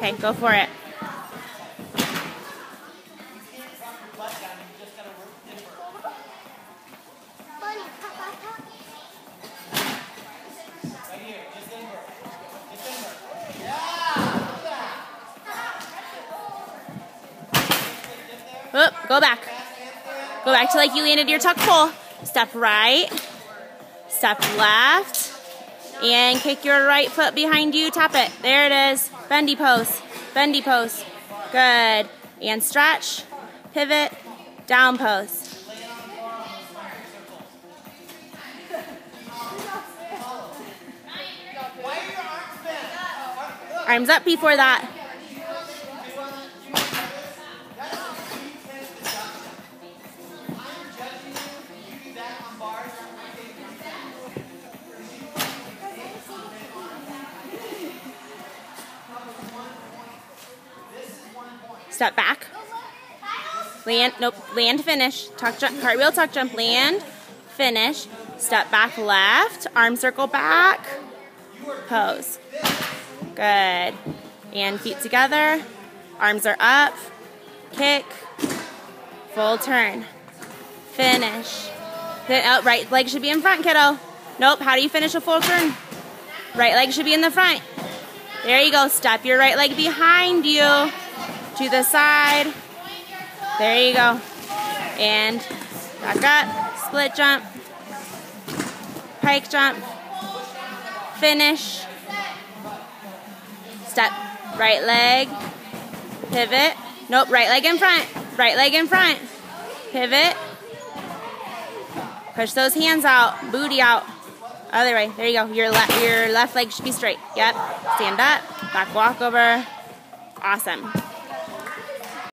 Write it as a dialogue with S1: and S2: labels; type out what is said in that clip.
S1: Okay, go for it. Oop, go back. Go back to like you landed your tuck pull. Step right. Step left. And kick your right foot behind you. Tap it. There it is. Bendy pose. Bendy pose. Good. And stretch. Pivot. Down pose. Arms up before that. Step back. Land, nope, land, finish. Tuck jump, cartwheel, tuck jump, land, finish. Step back left, arm circle back, pose. Good. And feet together, arms are up, kick, full turn, finish. Then right leg should be in front, kiddo. Nope, how do you finish a full turn? Right leg should be in the front. There you go, step your right leg behind you to the side. There you go. And back up, split jump, pike jump, finish, step, right leg, pivot, nope, right leg in front, right leg in front, pivot, push those hands out, booty out, other way, there you go, your, le your left leg should be straight, yep, stand up, back walk over, awesome.